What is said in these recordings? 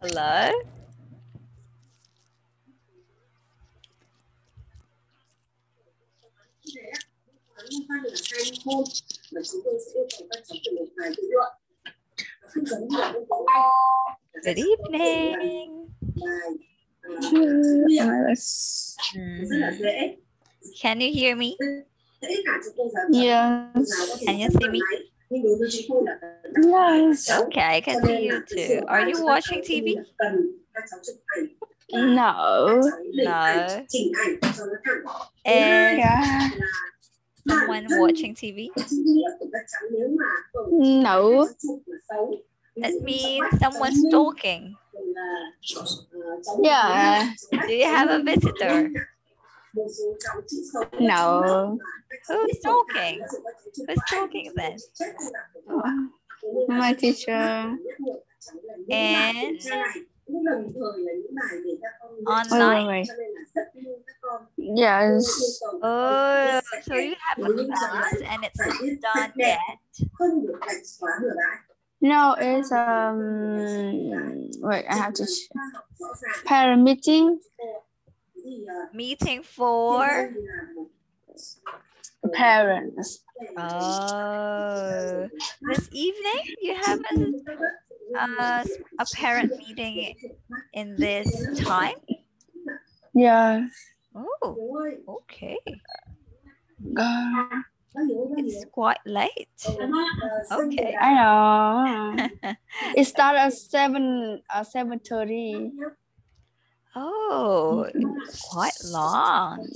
Hello? Good evening. Yes. Mhm. Can you hear me? Yes. Can you see me? Yes. Okay, I can see you too. Are you watching TV? No. No. Is Yeah. someone watching TV? No. That means someone's talking. Yeah. Do you have a visitor? No. Who's talking? Who's talking then? My teacher. And online? wait. Yes. Oh, so you have a class and it's not done yet. No, it's um. Wait, I have to. Parent meeting. Meeting for Parents. oh this evening you have a, a, a parent meeting in this time. Yeah. Oh, okay. God, It's quite late. Okay. I know. It started at seven. Uh, seven thirty. Oh, quite long.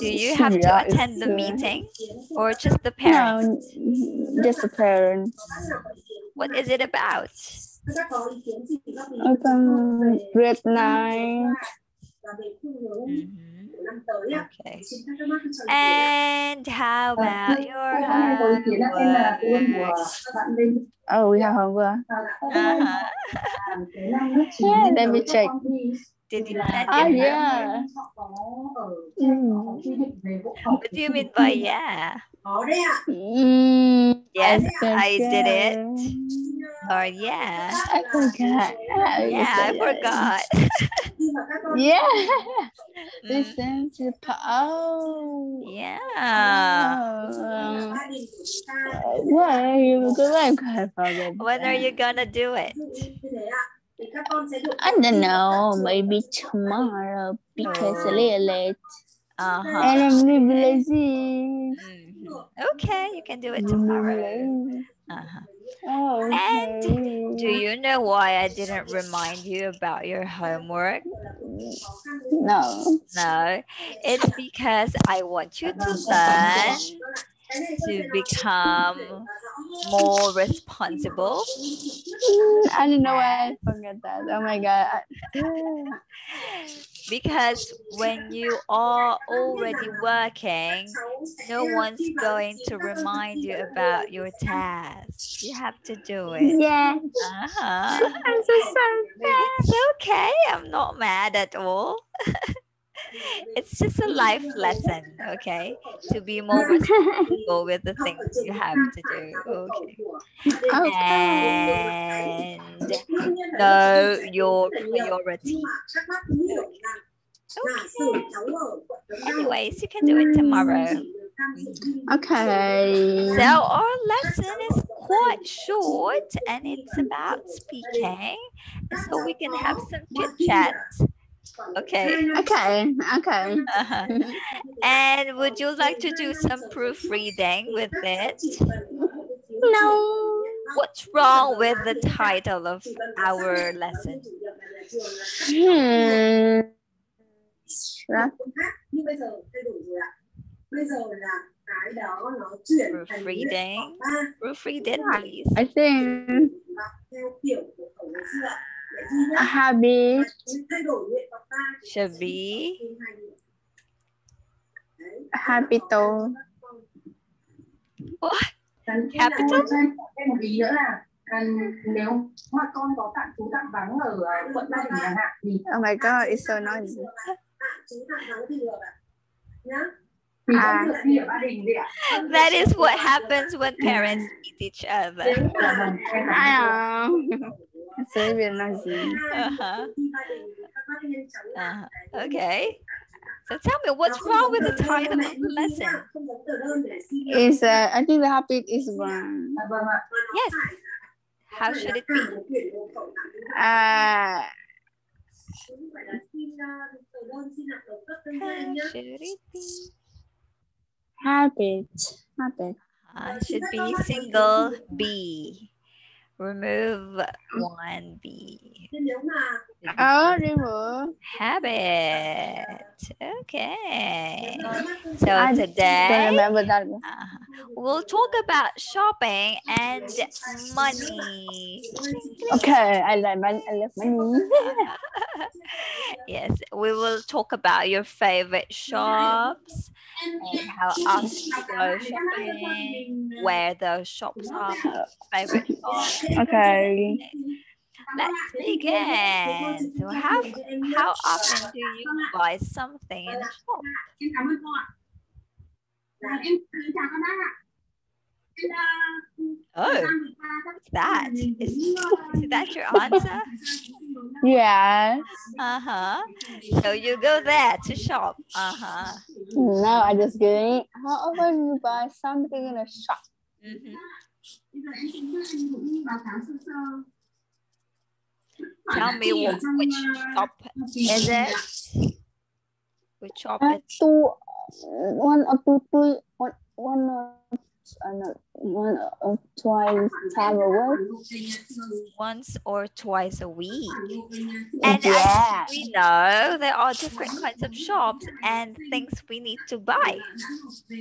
Do you have to Yeah, it's, attend the uh, meeting or just the parents? No, just the parents. What is it about? Open grade nine. Mhm. Okay. And how about your homework? Oh, we have homework. Uh-huh. Yeah, let me check. Did you send Ah, yeah. Mm. What do you mean by yeah? Mm, Yes, can I did it. Or yeah? I forgot. Ah, Yeah, I forgot. Yeah. Listen to oh. Yeah. Um, why you go like I forget. When are you gonna do it? I don't know. Maybe tomorrow because a little late. Uh-huh. And I'm really lazy. Mhm. Okay, you can do it tomorrow. Uh-huh. Oh, And. Do you know why I didn't remind you about your homework? No. No, it's because I want you to learn to become more responsible. Mm, I don't know why I forget that. Oh my god. Because when you are already working, no one's going to remind you about your task. You have to do it. Yeah. Uh-huh. I'm so sorry. It's okay. I'm not mad at all. it's just a life lesson, okay? To be more responsible with the things you have to do. Okay. Okay. And know your priority. Okay. Anyways, you can do it tomorrow. Okay. So our lesson is quite short and it's about speaking. So we can have some chit chat. Okay. Okay. Okay. Uh-huh. And would you like to do some proofreading with it? No. What's wrong with the title of our lesson? Hmm. Right. Proofreading. Please. I think a habit, Should be habito. what? Cần Capital? Capital. Ý nữa là nếu mà con có tạm trú tạm vắng ở quận Ba Đình chẳng hạn thì Oh my god, it's so noisy. thì vẫn À. được đi ở gia đình đi ạ That is what happens when parents meet each other. Đến là so relaxing. Uh-huh. Uh-huh. Okay. So tell me, what's wrong with the title of the lesson? Is uh, I think the habit is wrong. Yes. How should it be? Uh, how should it be? Habit. Habit. Uh, should be single B remove mm. 1B. Oh, Horrible habit. Okay. So I today remember that one. Uh, we'll talk about shopping and money. Okay, I love, I love money. yes, we will talk about your favorite shops and how often go shopping, where the shops are, favorite shops. Okay. Let's begin. So how how often do you buy something in a shop? em cảm ơn cô ạ Dạ, em em chào con bác ạ em đã Oh, what's that? Is, is that your answer? yes Uh-huh. So you go there to shop. Uh-huh. no I just kidding how often you buy something in a shop hmm Tell me what, which shop is it? Which shop Uh, is two, one or two, three, one, one or uh, one or twice time a week. once or twice a week? And Yeah. as we know, there are different kinds of shops and things we need to buy.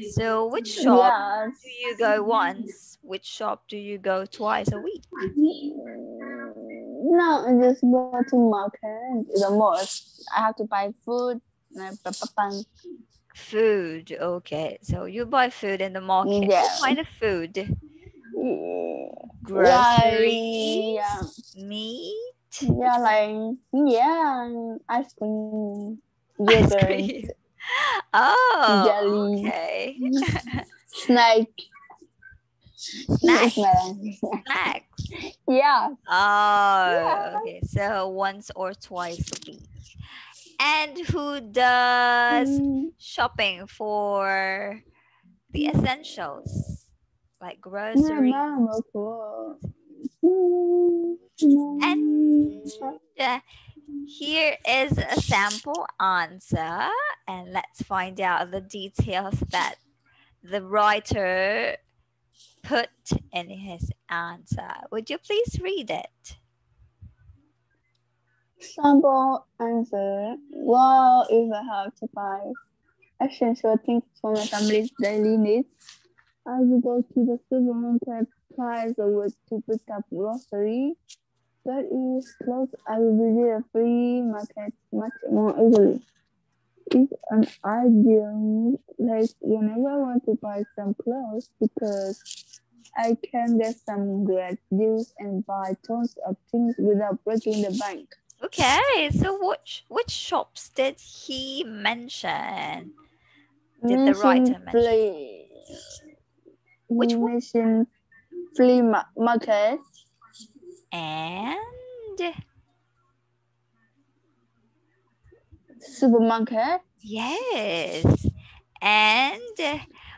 So which shop Yes. do you go once? Which shop do you go twice a week? No, I just go to market. The most I have to buy food. like pa- pa- Food. Okay. So you buy food in the market. Yeah. What kind of food? Yeah, Groceries, yeah, meat, yeah, like yeah, ice cream, ice yogurt, cream. Oh, Jelly. okay. snack. Snack. Snack. Yeah. Oh, okay. So once or twice a week. And who does Mm. shopping for the essentials like My groceries? mom, of course. And uh, here is a sample answer, and let's find out the details that the writer put in his answer. Would you please read it? Sample answer. Well, if I have to buy essential things for my family's daily needs, I will go to the supermarket twice a week to pick up grocery. But if it's close, I will visit a free market much more easily. It's an ideal Like whenever I want to buy some clothes because I can get some great deals and buy tons of things without breaking the bank. Okay, so which which shops did he mention? Did the writer mention? flea, Which one? mention flea ma- market And supermarket yes, and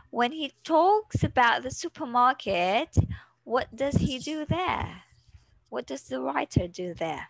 when he talks about the supermarket, what does he do there? What does the writer do there?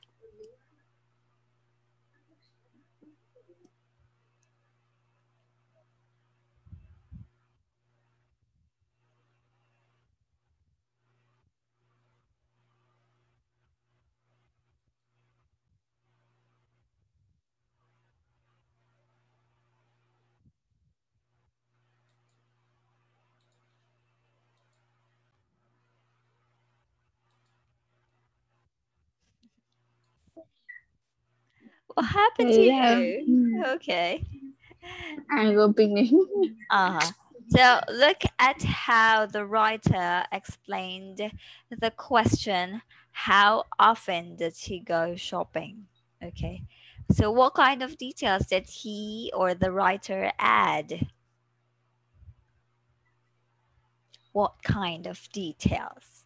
What happened to Yeah. you? Okay. I go picnic. Uh-huh. So look at how the writer explained the question, how often does he go shopping? Okay. So what kind of details did he or the writer add? what kind of details?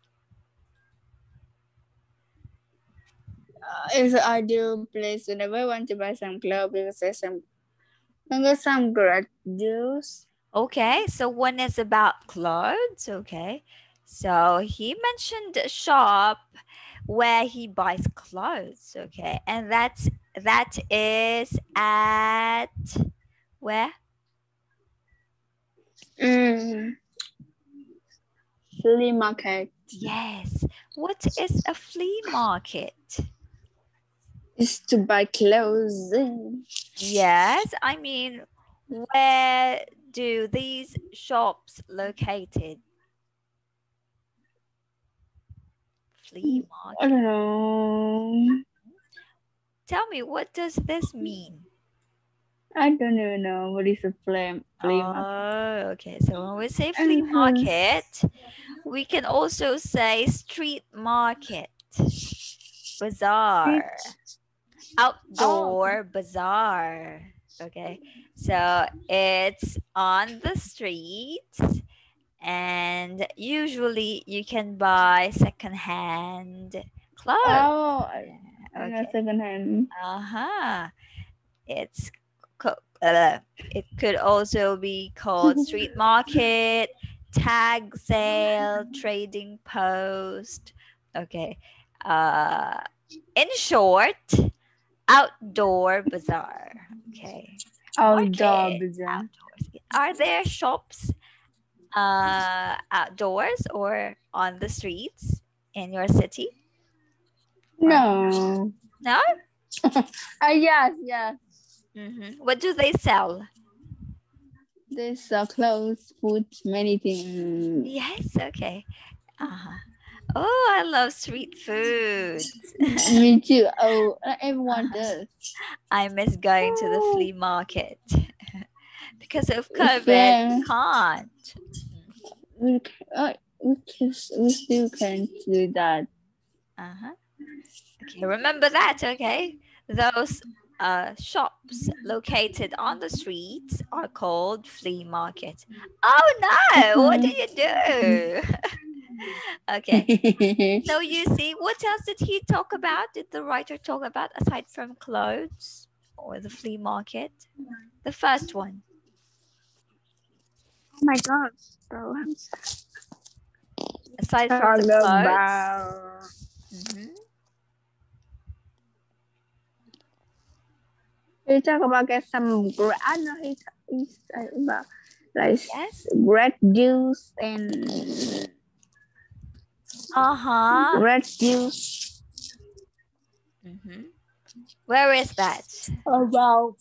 Uh, it's an ideal place whenever I want to buy some clothes because there's some, there's some great deals. Okay, so one is about clothes. Okay, so he mentioned a shop where he buys clothes. Okay, and that's that is at where? Mm. Flea market Yes. What is a flea market? Is to buy clothes. Yes, I mean, where do these shops located? Flea market. I don't know. Tell me, what does this mean? I don't even know what is a flea, flea market. Oh, okay. So when we say flea Mhm. market, we can also say street market, bazaar, outdoor bazaar. Okay. So it's on the street and usually you can buy secondhand clothes. Oh, Okay. second hand. Uh-huh. It's uh, it could also be called street market, tag sale, trading post. Okay. Uh in short, outdoor bazaar. Okay. Outdoor bazaar. Outdoors. Are there shops uh outdoors or on the streets in your city? No. No? Ah, yes, yes. hmm What do they sell? They sell clothes, food, many things. Yes, okay. Uh-huh. Oh, I love street food. Me too. Oh, uh, everyone does. I miss going to the flea market. because of Yeah. COVID, we can't. We, uh, we, can, we still can't do that. Uh-huh. Okay, remember that, okay? Those uh, shops located on the streets are called flea market. Oh no, what did you do? okay. So you see, what else did he talk about? Did the writer talk about aside from clothes or the flea market? The first one. oh my god. So Aside from talk the clothes. about Mhm. he talk about get some gra- I know he he's about like Yes. red juice and Uh-huh. red juice hmm Where is that? about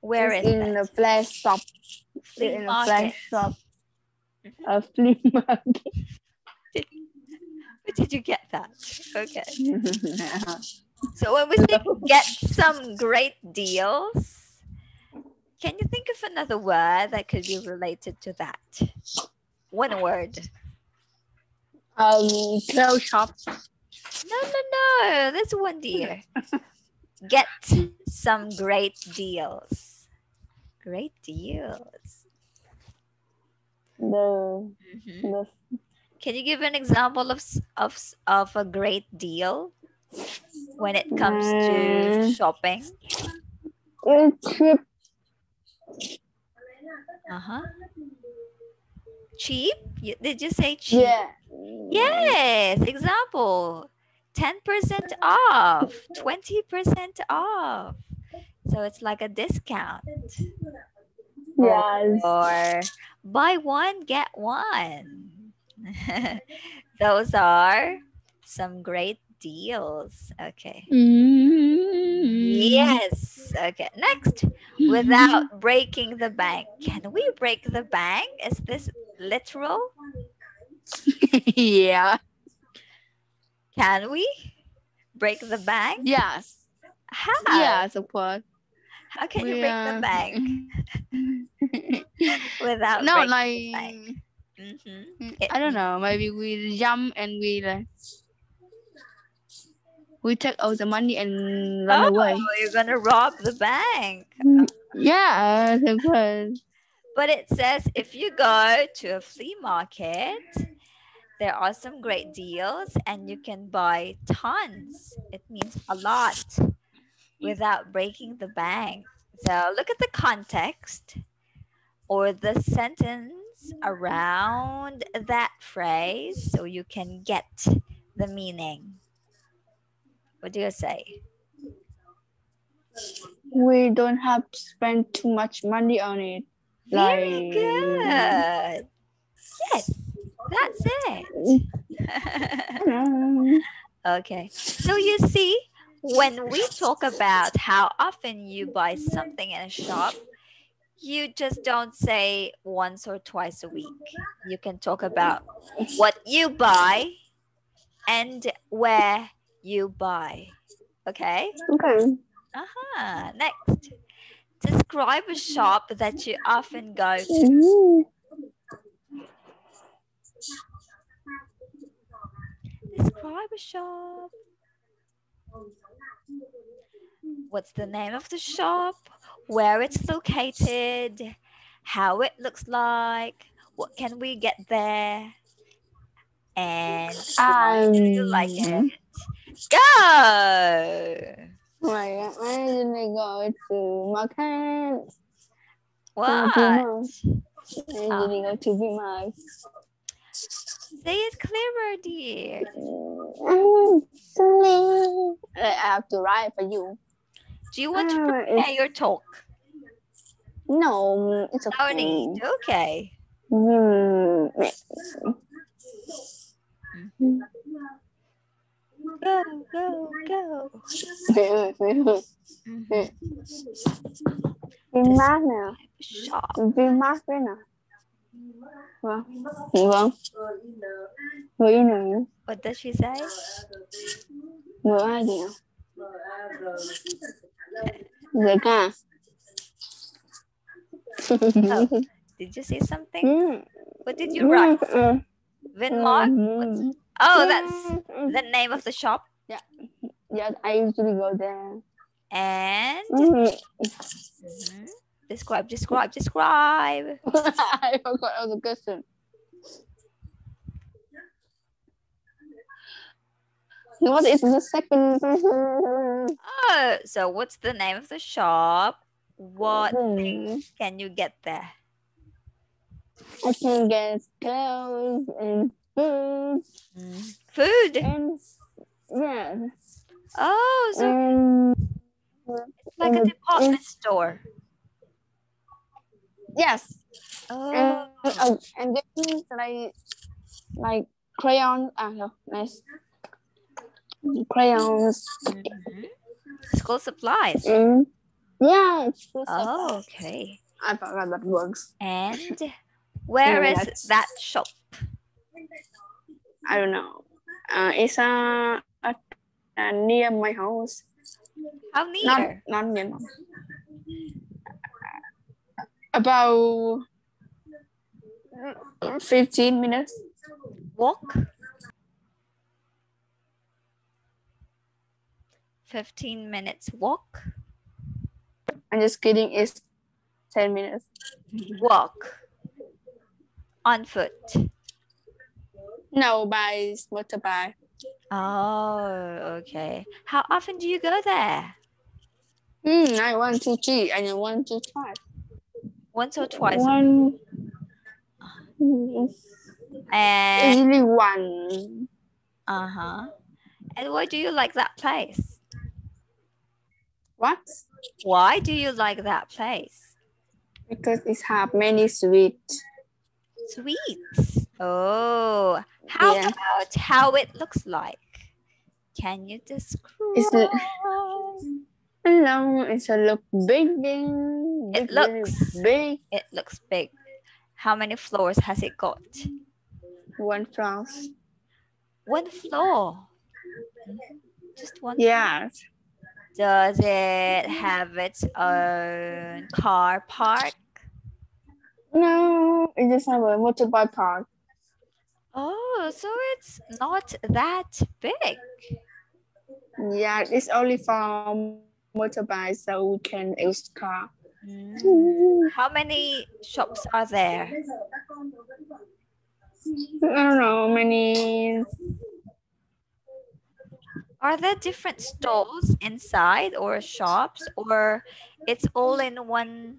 Where is in that? the flash shop Flea in the flash shop Mhm. a flea market Where did you get that? Okay. So when we say get some great deals, can you think of another word that could be related to that? One word. Um clothes shop No, no, no. That's one dear. Get some great deals. Great deals. the Mhm. the Can you give an example of of of a great deal when it comes to Mm. shopping? a trip Uh huh. Cheap? You- Did you say cheap? yeah Yes. Example: ten percent off, twenty percent off. So it's like a discount. yes or buy one get one those are some great deals okay Mm. Yes. Okay next. Without breaking the bank. Can we break the bank? Is this literal? Yeah. Can we break the bank? Yes. How? Yes of course. How can you We, break the uh, bank? Without no breaking like the bank. Mm, It I don't know. Maybe we jump and we like we take all the money and run oh, away. you're gonna rob the bank mm, Yeah, of course. But it says if you go to a flea market, there are some great deals and you can buy tons. It means a lot without breaking the bank. So look at the context or the sentence around that phrase so you can get the meaning. What do you say? We don't have to spend too much money on it. Very Like- good. Yes, that's it. Okay. So you see, when we talk about how often you buy something in a shop, you just don't say once or twice a week. You can talk about what you buy and where you buy. Okay? Okay. Uh-huh. Next. Describe a shop that you often go to. Describe a shop. What's the name of the shop? Where it's located? How it looks like? What can we get there? And why do you like Um, it? Go! Like I usually go to market. What? I usually go to Vmart. Say it clearer, dear. I have to write for you. Do you want to Ah, prepare your talk? No, it's No okay. need. Okay. Mm, Go, go, go. Mhm. Vmart nào? Shop. Vmart đấy nào? Vâng. Vâng. Người yêu nào? What does she say? Người ai gì nào? Người ca. Did you say something? Mm, What did you write? mm, Vinmark? mm, Oh, that's the name of the shop. Yeah, Yeah, I usually go there. And Mm. Mhm. describe, describe, describe. I forgot all the question. What is the second? Oh, so what's the name of the shop? What Hmm. things can you get there? I can get clothes and food Mm. Food. and yeah, Oh, so and it's like a department store. yes, Oh, and uh, and then like like crayons. Ah, no, nice crayons. mhm. school supplies. And yeah, it's so Oh, okay. I forgot that works. And where Yeah, is that shop? I don't know. Uh, it's uh, uh, uh near my house. How Not near? not near. my- About fifteen minutes. Walk? 15 minutes walk? I'm just kidding. It's ten minutes. Walk. On foot. No, by motorbike. Oh, okay. How often do you go there? Hmm. I one two three and then one two five. Once or twice? One. And Usually one. uh-huh. And why do you like that place? What? Why do you like that place? Because it have many sweets. Sweets. Oh, how Yeah. about how it looks like? Can you describe? It's it's a look big. big It looks- big. It looks big. How many floors has it got? One floor. One floor. Just one. Yeah. Does it have its own car park? No, it just have a motorbike park. Oh, so it's not that big. Yeah, it's only for motorbike, so we can use car. Mm. How many shops are there? I don't know many. Are there different stalls inside or shops or it's all in one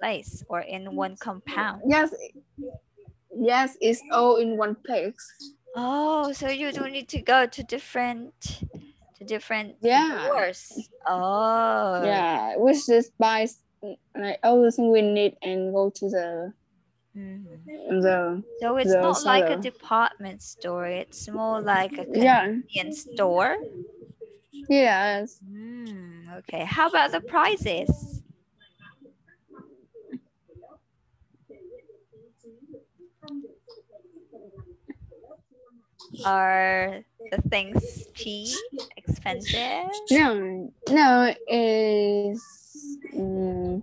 place or in one compound? Yes, yes, it's all in one place. Oh, so you don't need to go to different to different Yeah. stores. Oh. Yeah, we just buy like everything we need and go to the Mhm. the So it's The not like a department store. It's more like a yeah convenience store. yes. Mm, okay. How about the prices? Are the things cheap, expensive? No, no, is mm,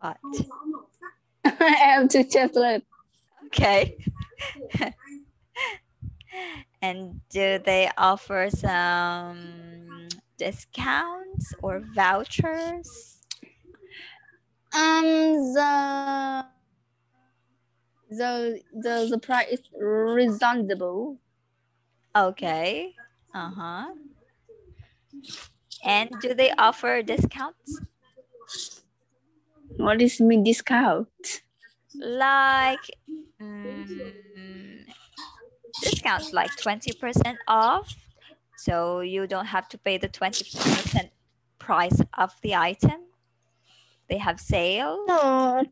What? I have to translate. Okay. and do they offer some discounts or vouchers? Um, the the the the price is reasonable. Okay. Uh huh. And do they offer discounts? What is mean discount? Like mm, discounts like 20% off. So you don't have to pay the 20% price of the item. They have sale. No,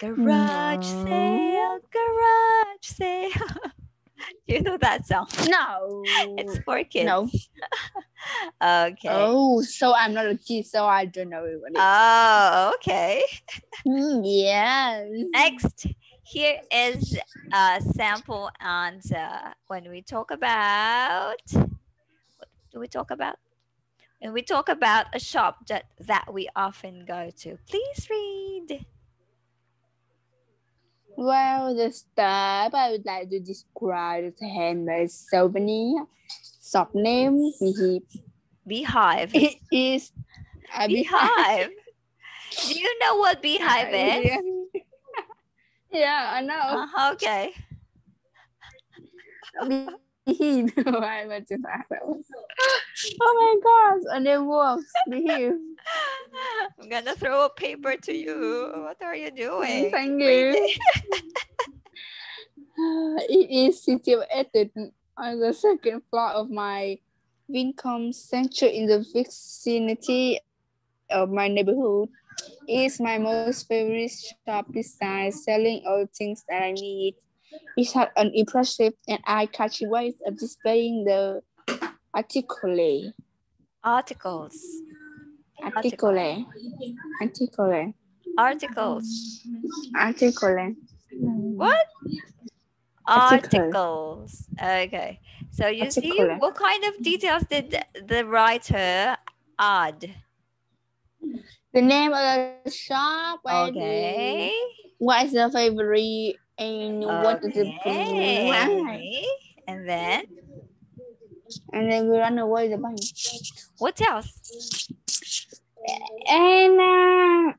Garage No. sale, garage sale. You know that song? no, It's for kids. no. Okay. Oh, so I'm not a kid, so I don't know what it is. Oh, okay. Mm, yes. Next, here is a sample answer. When we talk about, what do we talk about? When we talk about a shop that, that we often go to, please read. Well, the step I would like to describe the handmade souvenir shop name Beehive. Beehive. It is a Beehive. Do you know what beehive is? Yeah, I know. Uh, okay. Beehive. I went to that. Oh my gosh, and it works. Beehive. I'm gonna throw a paper to you. What are you doing? Thank you. it. is situated on the second floor of my Vincom Center in the vicinity of my neighborhood. It is my most favorite shop besides selling all things that I need. It had an impressive and eye-catching way of displaying the article. Articles. Article. Article. Articles. Article. What? Articles. Okay. So you see, what kind of details did the- the writer add? The name of the shop. and the- Okay. What is your favorite and what is the Okay. And then And then we run away the bunny. what else? And uh,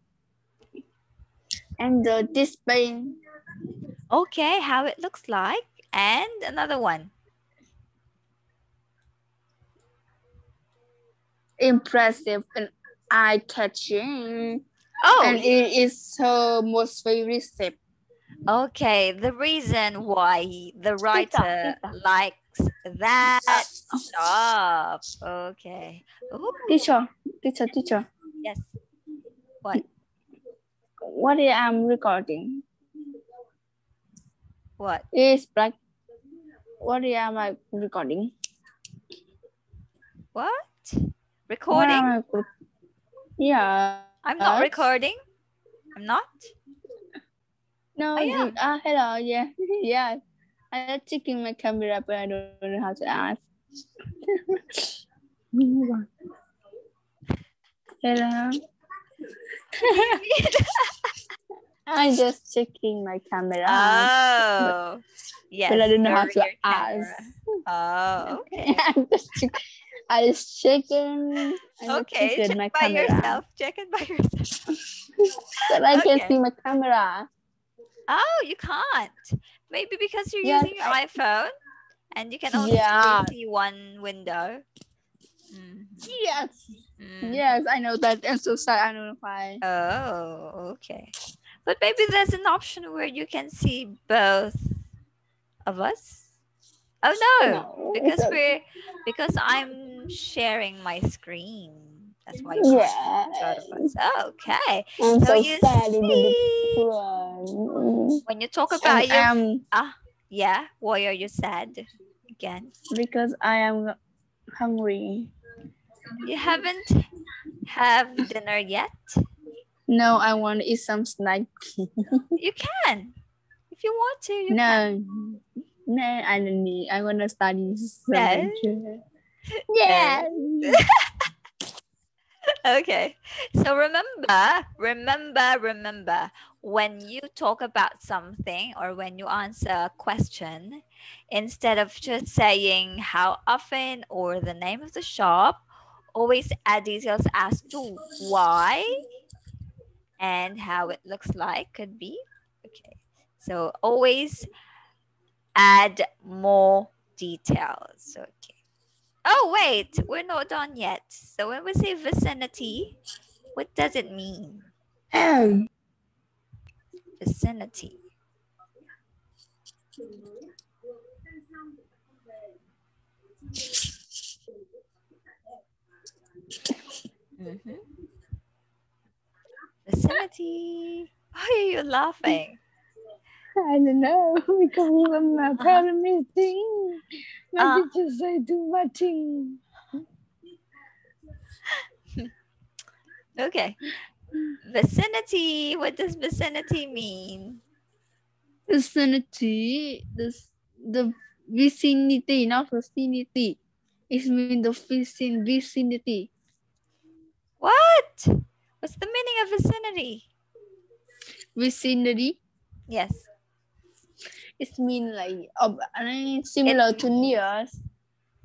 and the display. Okay, how it looks like. And another one. Impressive and eye-catching. Oh, And it is her most favorite step. Okay, the reason why the writer likes that uh, shop. Okay. Ooh, Teacher, teacher, teacher. yes. What? What I am recording What? is black. What am I recording? What? What Recording? rec- Yeah. I'm not What? recording. I'm not. No, I you- am. ah, hello, yeah, yeah. I'm checking my camera, but I don't know how to ask. hello. I'm just checking my camera. Oh, yes. but I don't know how to camera. ask. Oh, okay. I'm just check- I just checking. I Okay, checking check my by camera. yourself. Check it by yourself. But I can Okay. see my camera. Oh, you can't. Maybe because you're Yes, using your I- iPhone and you can only Yeah. see one window. Mhm, Yes. mhm. Yes, I know that. I'm so sorry. I don't know why. Oh, okay. But maybe there's an option where you can see both of us. Oh no, No, because we're because I'm sharing my screen. That's why you can't see both of us. Yeah. Okay. I'm So so you sad in the see, when you talk about And your um, yeah, why are you sad again? because I am hungry. You haven't have dinner yet. No, I want to eat some snack. You can, if you want to. You no, no, I don't need. I want to study. No? Yeah. Okay. So remember, remember, remember when you talk about something or when you answer a question, instead of just saying how often or the name of the shop, always add details as to why and how it looks like could be. Okay. So always add more details. Okay. Oh, wait, we're not done yet. So when we say vicinity, what does it mean? Oh. Vicinity. Mhm. Vicinity. Why are you laughing? I don't know because I'm a parent thing. My Ah. teacher say too much. thing. Okay. Vicinity. What does vicinity mean? Vicinity, this the vicinity, not vicinity. It means the vicin vicinity. What? What's the meaning of vicinity? Vicinity. Yes. It mean like uh, similar to near.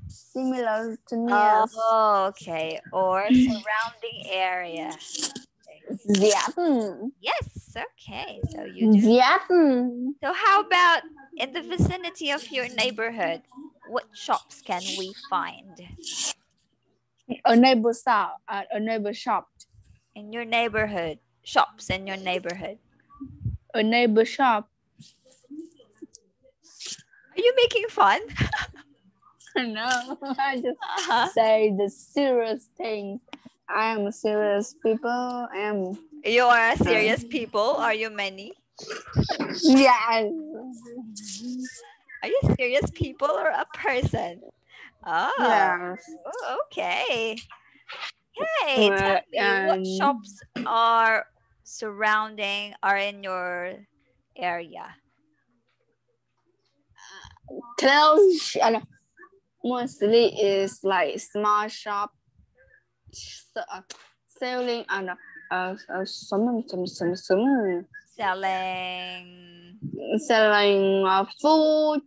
Similar to near. Oh, okay. Or surrounding area. Ziaten. Yes. Okay. So you do. Ziaten. So how about in the vicinity of your neighborhood? What shops can we find A neighbor shop. Uh, a neighbor shop. in your neighborhood? Shops in your neighborhood. A neighbor shop. Are you making fun? no, I just Uh-huh. say the serious thing. I am a serious people. I am You are a serious people. Are you many? yeah. Are you serious people or a person? Oh, Yeah. oh, okay. Hey, tell Uh, me what um, shops are surrounding are in your area? Clothes uh, mostly is like small shop uh, selling and uh, uh, some, some, some, some, Selling. selling uh, food,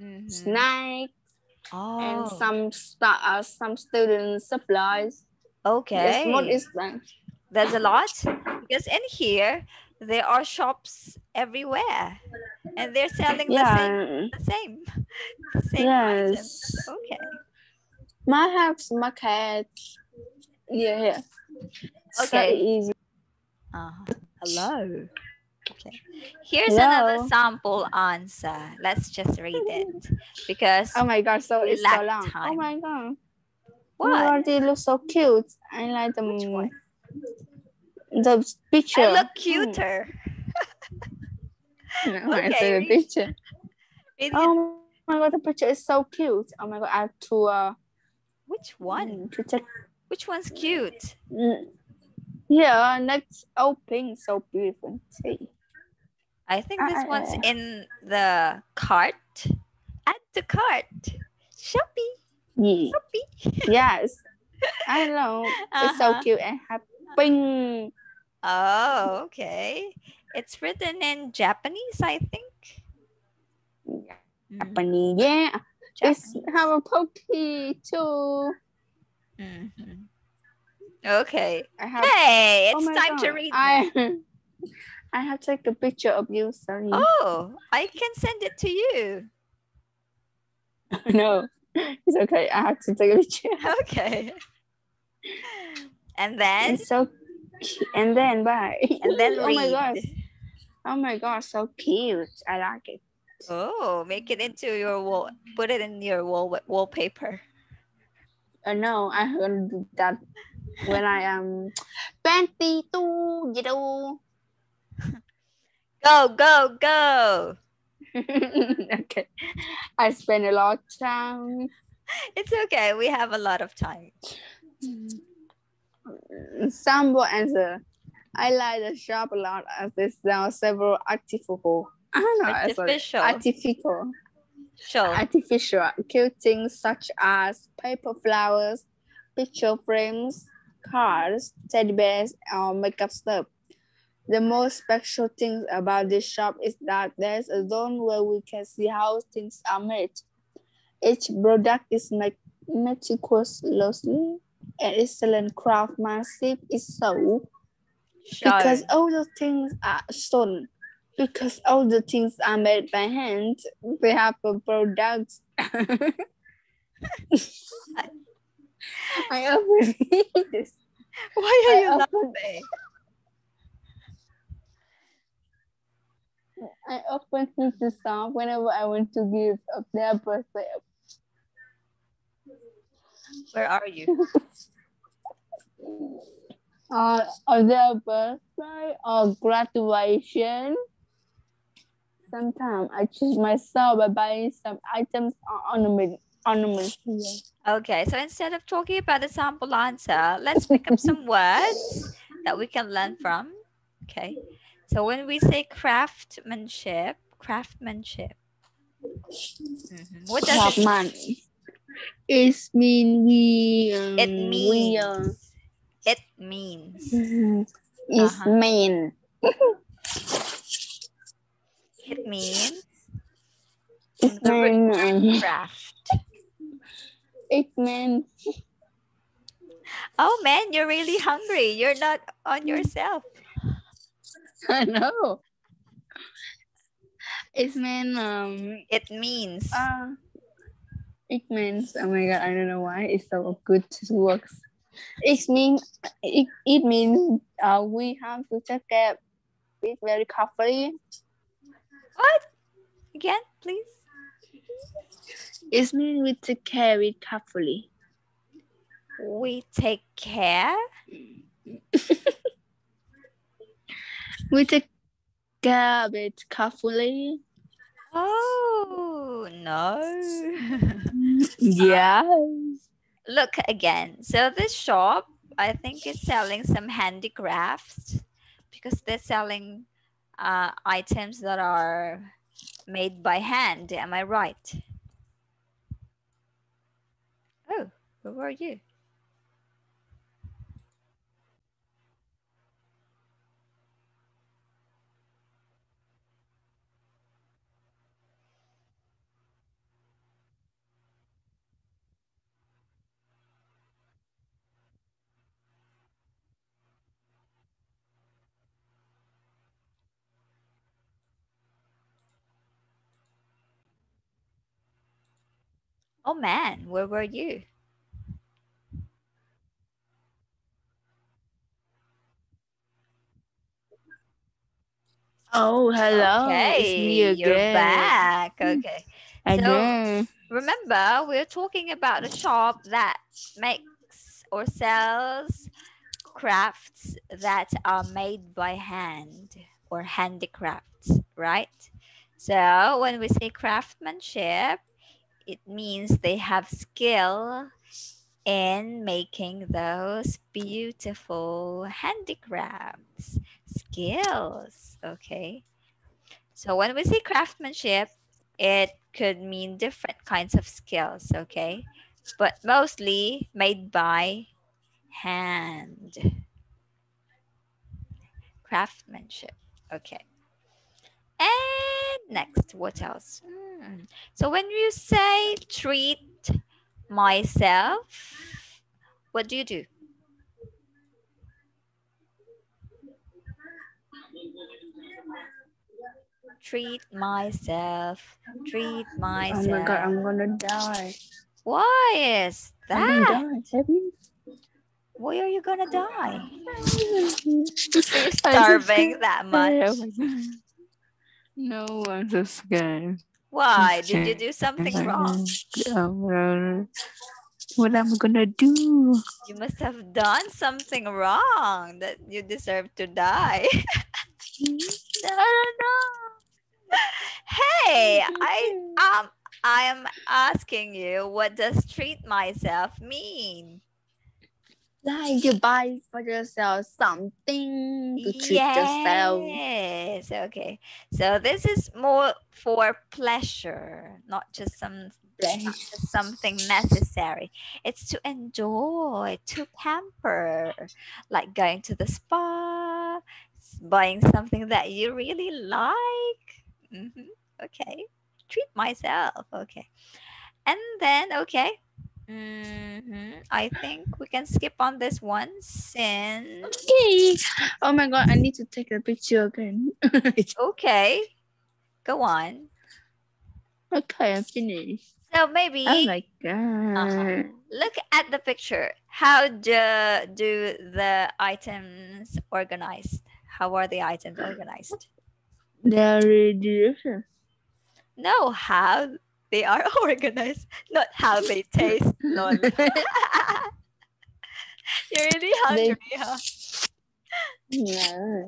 Mhm. snacks, Oh, and some stu- uh, some student supplies. okay. What is that? There's a lot because in here there are shops everywhere, and they're selling the same, the same, the same items. Okay. My house market. Yeah, here. So Okay. easy. Uh-huh. Hello. Okay. Here's another sample answer. Let's just read it because Oh my god, so it's so long. Oh my god. what? Oh, they look so cute. I like them. Which one? The picture. I look cuter. No, I Okay, see the read- picture. Oh my god, the picture is so cute. Oh my god, I have to uh Which one? to check. Which one's cute? Mm. Yeah, next open so beautiful. See. I think this Uh, one's uh, in the cart. Add to cart. Shopee. Yeah. Shopee. yes. I know. It's so Uh-huh. cute and happy. Oh, okay. It's written in Japanese, I think. Japanese. Yeah. It's have a pokey too. Mhm. Okay. I have. Hey, oh it's my time to read. I I have to take a picture of you. Sorry. Oh, I can send it to you. no, it's okay. I have to take a picture. Okay. And then It's so. And then bye. and then oh my gosh. Oh my gosh, so cute. I like it. Oh, make it into your wall. Put it in your wall wallpaper. Uh, no, I do that when I am 22 you old. Go, go, go. okay. I spend a lot of time. It's okay. We have a lot of time. Sambo answer. I like the shop a lot as there's now several artificial. I don't know. sorry, Artificial. Artificial. Show. Artificial cute things such as paper flowers, picture frames, cards, teddy bears, or makeup stuff. The most special thing about this shop is that there's a zone where we can see how things are made. Each product is made meticulously and excellent craftsmanship is so because all the things are stolen. Because all the things are made by hand, we have a product. I often this. Why are I you laughing? I often sing the song whenever I want to give up their birthday. Where are you? Uh, on their birthday or graduation. Sometimes I choose myself by buying some items or ornament ornaments here. Okay, so instead of talking about the sample answer, let's pick up some words that we can learn from. Okay, so when we say craftsmanship, craftsmanship, mhm, what does it, Craftsman. It mean we um, it we uh, means? It means. is Uh-huh. mean It means it the mean craft. it means. Oh man, you're really hungry. You're not on yourself. I know it mean um It means. uh it means oh my god I don't know why it's so good to work it means it, it means uh we have to take it very carefully What? Again, please. it means we take care of it carefully We take care. we take care of it carefully Oh, no. yes Look again. So this shop, I think is selling some handicrafts because they're selling uh, items that are made by hand. Am I right? Oh, where are you? Oh man, where were you? oh hello okay, it's me again you're back. Hmm. Okay. again Remember, we're talking about a shop that makes or sells crafts that are made by hand or handicrafts, right? So when we say craftsmanship, it means they have skill in making those beautiful handicrafts. Skills, okay? So when we say craftsmanship, it could mean different kinds of skills, okay? But mostly made by hand. Craftsmanship, okay. And next, what else? Hmm. So when you say treat myself What do you do? Treat myself. Treat myself. Oh my god, I'm gonna die. Why is I'm that? gonna die. Why are you gonna die? You're starving that oh much. No, I'm just scared. Why? Did you do something wrong? What am I gonna do? You must have done something wrong that you deserve to die. I don't know. hey, I um I am asking you what does treat myself mean? Like you buy for yourself something to treat yourself. Yes. Okay. So this is more for pleasure, not just some just something necessary. It's to enjoy, to pamper, like going to the spa, buying something that you really like. Mhm. Okay. Treat myself. Okay. And then, okay. Hmm I think we can skip on this one since. Okay. Oh my god, I need to take a picture again. Okay. Go on. okay, I'm finished. So maybe Oh my god. Uh-huh. look at the picture. How do, do the items organized? How are the items organized? They're delicious. No, how they are organized, not how they taste. Lol. You're really hungry, huh? Yeah.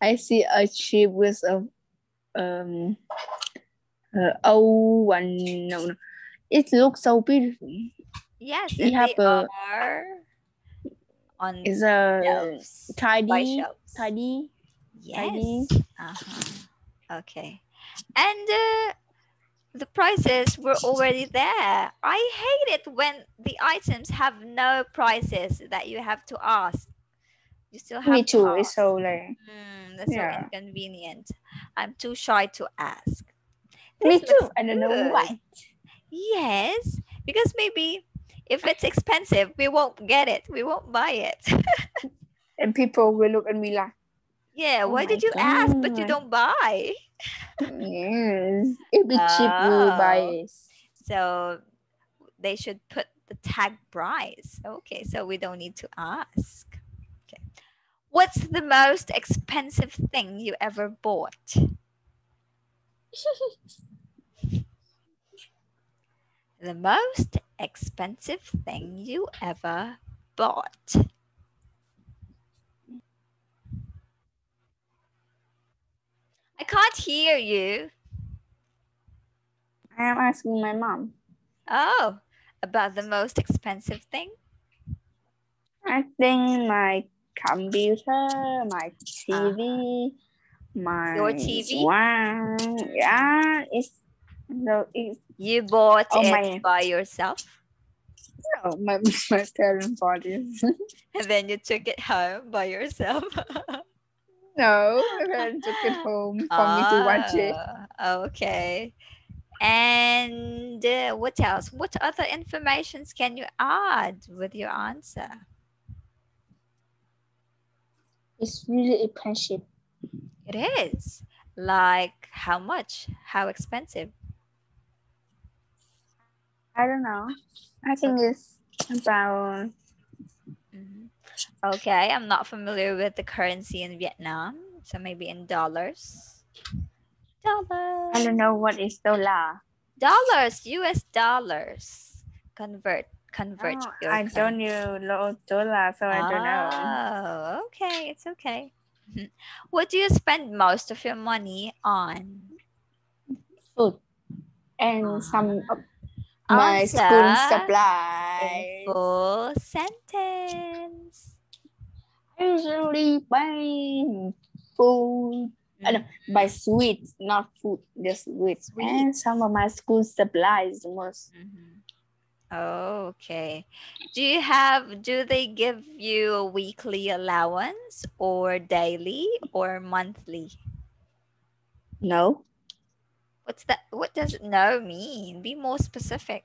I see a chip with a um uh, oh one no, no. It looks so beautiful. Yes, We have they a- are on It's a shelves. tidy shelves. tidy tidy. Yes. Uh-huh. Okay. And uh, the prices were already there. I hate it when the items have no prices that you have to ask. You still have Me to too. It's so like Mm, that's so inconvenient. I'm too shy to ask. me too. I don't know why. Yes, because maybe if it's expensive, we won't get it. We won't buy it. And people will look at me like, yeah, Oh why did you ask but you don't buy? Yes, if it's cheap, we buy Oh. it. So they should put the tag price. Okay, so we don't need to ask. Okay. What's the most expensive thing you ever bought? the most expensive thing you ever bought. I can't hear you. I am asking my mom. Oh, about the most expensive thing? I think my computer, my TV, uh-huh. my Your TV? Wow, yeah, it's no, it's You bought Oh, it my- by yourself no, my my parents bought it. and then you took it home by yourself. no, my parents took it home for me to watch it. Ah, Okay. And uh, what else? What other informations can you add with your answer? It's really expensive. It is. Like how much? How expensive? I don't know. I think it's about. Okay, I'm not familiar with the currency in Vietnam, so maybe in dollars. Dollars. I don't know what is dollar. Dollars, US dollars. Convert, convert. Oh, your I currency. don't know dollar, so I don't know. Oh, okay, it's okay. What do you spend most of your money on? Food and Ah. some of my school Answer supplies. full sentence. I usually buy food. I know, buy sweets, not food, just sweets. And some of my school supplies the most. Mhm. Okay. Do you have, do they give you a weekly allowance or daily or monthly? No. What's that? What does no mean? Be more specific.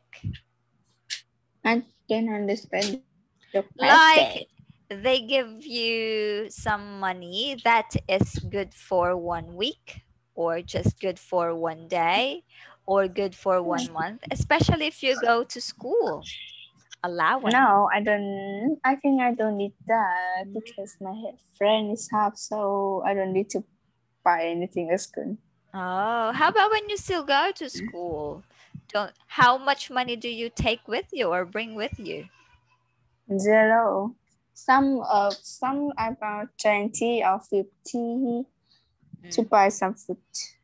I can understand. The Like they give you some money that is good for one week or just good for one day or good for one month, especially if you go to school. Allowance. No, I don't. I think I don't need that because my friend is half, so I don't need to buy anything else good. Oh, how about when you still go to school? Don't how much money do you take with you or bring with you? Zero. Some of some about twenty or fifty to Mm. buy some food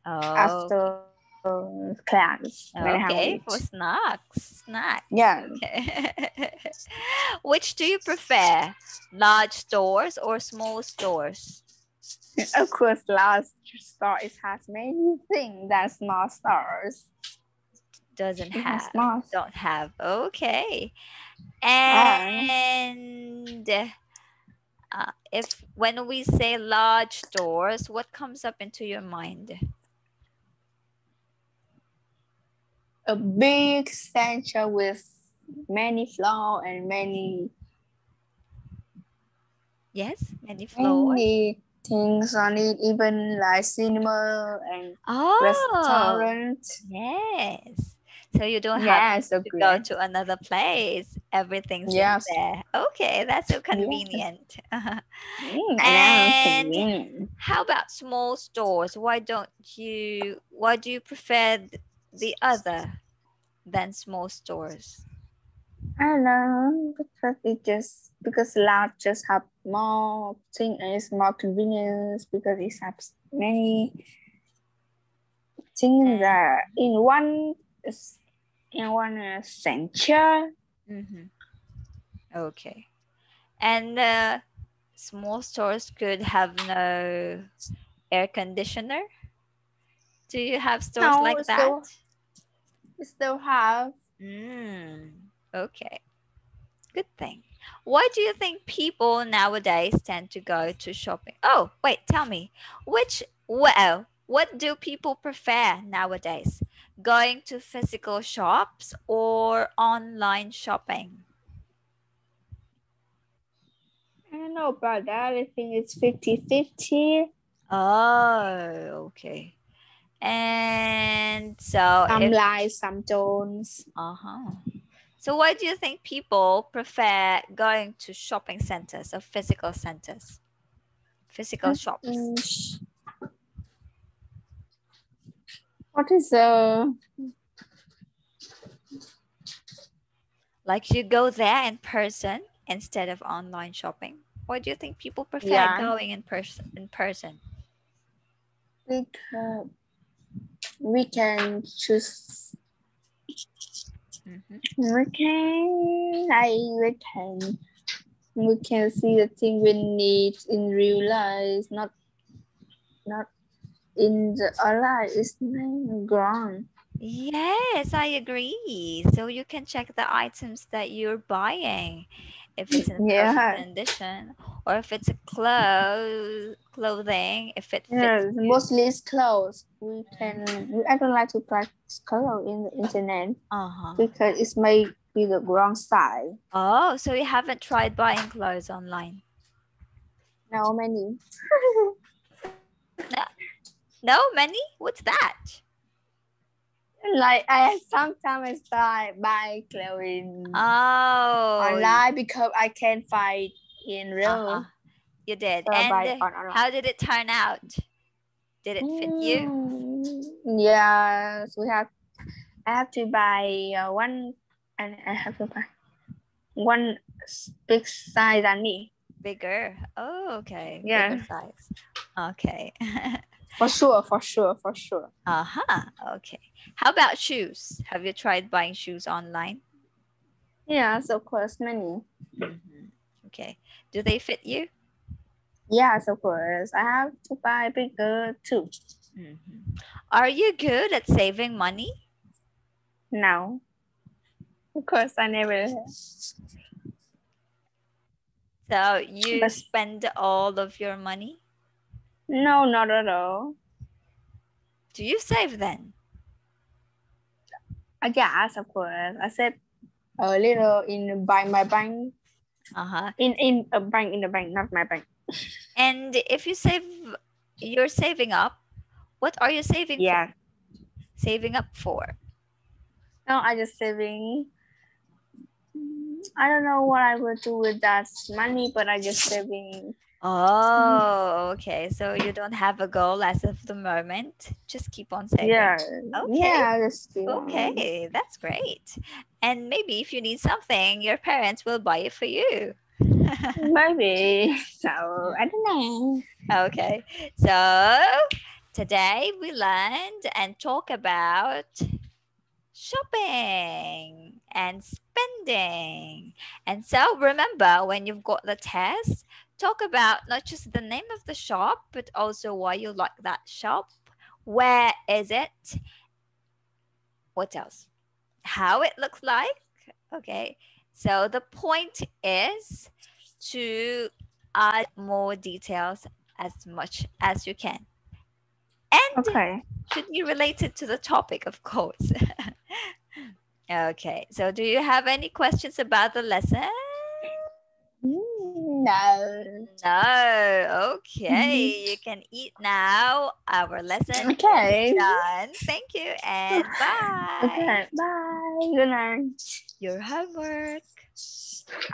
Oh, after uh, class. when I have okay, for snacks. Snacks. Yeah, Which do you prefer? Large stores or small stores? of course, large stores has many things that small stores. Doesn't It have. small. Don't have. Okay. And uh, if when we say large stores, what comes up into your mind? A big center with many floor and many Yes, many floor. many things on it, even like cinema and Oh, restaurant. yes. So you don't have so to go to another place. Everything's Yes. there. Okay, that's so convenient. Mm, And- convenient. How about small stores? Why don't you why do you prefer the other than small stores? I don't know because it just because large just have more thing it's more convenience because it has many things Mm. that in one in one uh, center. Mm-hmm. Okay. And uh, small stores could have no air conditioner. Do you have stores No, like it's that? still- We still have Mm, okay. Good thing. Why do you think people nowadays tend to go to shopping? Oh, wait, tell me. Which well, what do people prefer nowadays? Going to physical shops or online shopping? I don't know about that. I think it's 50-50. Oh, okay. And so Some if, like, some don't. uh-huh. So why do you think people prefer going to shopping centers or physical centers? Physical shops. Mm, sh- What is the Like you go there in person instead of online shopping. Why do you think people prefer Yeah. going in person in person? because we can choose Mhm. we can like we can see the thing we need in real life not not in the online it's not gone Yes, I agree. So you can check the items that you're buying. If it's in Yeah. perfect condition or if it's a clothes clothing, if it fits yeah mostly it's clothes we can i don't like to buy clothes in the internet Uh-huh. because it may be the wrong size Oh, so you haven't tried buying clothes online? no many no, No, many? What's that? Like i sometimes buy buy clothes in Oh, online because I can't find in real. uh-huh. You did. So And on how did it turn out? Did it fit you? Mm, Yes, we have. I have to buy uh, one, and I have to buy one big size than me Bigger. Oh, okay. Yeah. Bigger size. Okay. for sure, for sure, for sure. uh-huh. Okay. How about shoes? Have you tried buying shoes online? Yes, of course, many. Mhm. Okay. Do they fit you? Yes, of course. I have to buy bigger too. Mhm. Are you good at saving money? No, of course, I never. So you But- spend all of your money? No, not at all. Do you save then? I guess, of course. I said a little in by my bank Uh-huh. In in a bank, in the bank, not my bank. And if you save you're saving up, what are you saving Yeah. for? Saving up for? No, I just saving. I don't know what I will do with that money, but I just saving. Mm-hmm. Oh, okay. So you don't have a goal as of the moment. Just keep on saving. Yeah. Okay. Yeah, just do that. Okay, that's great. And maybe if you need something, your parents will buy it for you. Maybe. So hmm. I don't know. okay. So today we learned and talk about shopping and spending. And so remember when you've got the test, talk about not just the name of the shop, but also why you like that shop. Where is it? What else? How it looks like. Okay. So the point is to add more details as much as you can. And Okay. should be related to the topic, of course. okay, so do you have any questions about the lesson? No. No. Okay, mm-hmm. you can eat now. Our lesson Okay. is done. Thank you and bye. Okay. Bye. Good night. Your homework.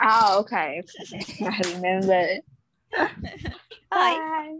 Oh, okay. I remember. Bye. Bye.